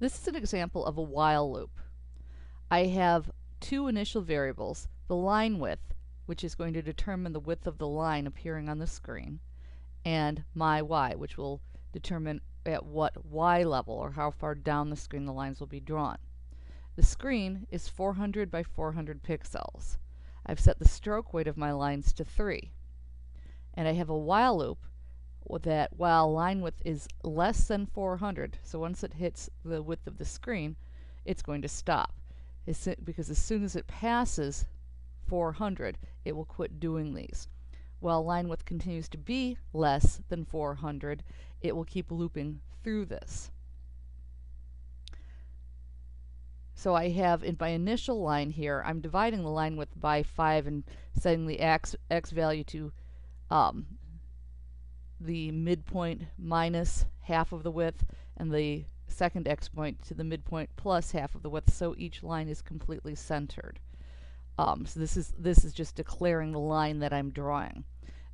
This is an example of a while loop. I have two initial variables, the line width, which is going to determine the width of the line appearing on the screen, and my y, which will determine at what y level or how far down the screen the lines will be drawn. The screen is 400 by 400 pixels. I've set the stroke weight of my lines to 3. And I have a while loop that while line width is less than 400, so once it hits the width of the screen, it's going to stop. Because as soon as it passes 400, it will quit doing these. While line width continues to be less than 400, it will keep looping through this. So I have in my initial line here, I'm dividing the line width by 5 and setting the x, x value to um, the midpoint minus half of the width and the second x point to the midpoint plus half of the width so each line is completely centered. Um, so this is this is just declaring the line that I'm drawing.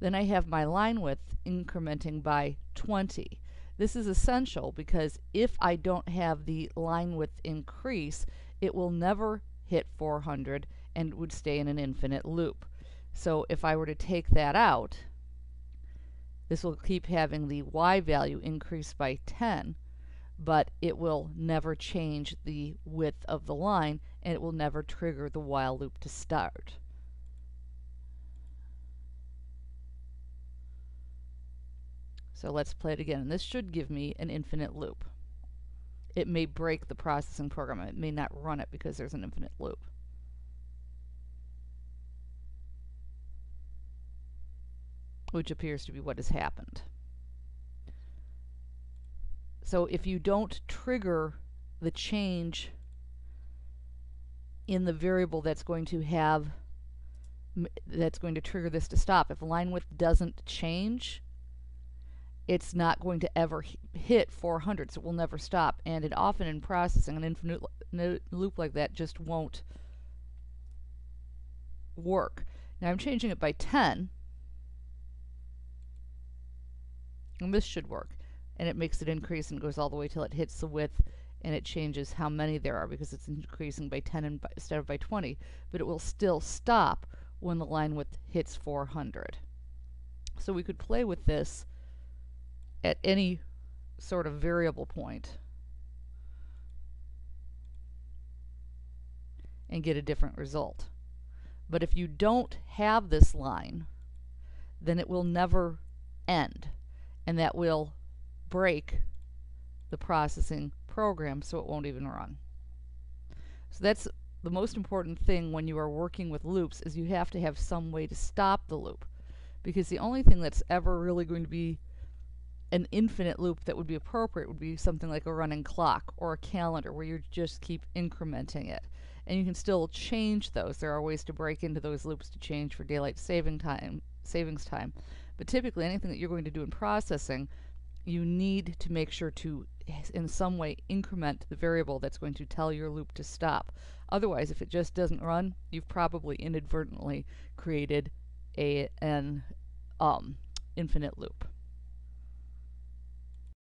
Then I have my line width incrementing by 20. This is essential because if I don't have the line width increase, it will never hit 400 and would stay in an infinite loop. So if I were to take that out, this will keep having the y value increase by 10, but it will never change the width of the line and it will never trigger the while loop to start. So let's play it again. And this should give me an infinite loop. It may break the processing program. It may not run it because there's an infinite loop. Which appears to be what has happened. So if you don't trigger the change in the variable that's going to have that's going to trigger this to stop, if line width doesn't change, it's not going to ever hit 400, so it will never stop. And it often in processing, an infinite loop like that just won't work. Now I'm changing it by 10, and this should work. And it makes it increase and goes all the way till it hits the width, and it changes how many there are because it's increasing by 10 by, instead of by 20. But it will still stop when the line width hits 400. So we could play with this at any sort of variable point and get a different result. But if you don't have this line, then it will never end. And that will break the processing program so it won't even run. So that's the most important thing when you are working with loops is you have to have some way to stop the loop. Because the only thing that's ever really going to be an infinite loop that would be appropriate would be something like a running clock or a calendar where you just keep incrementing it. And you can still change those. There are ways to break into those loops to change for daylight saving time, savings time. But typically anything that you're going to do in processing, you need to make sure to in some way increment the variable that's going to tell your loop to stop. Otherwise, if it just doesn't run, you've probably inadvertently created a an um, infinite loop.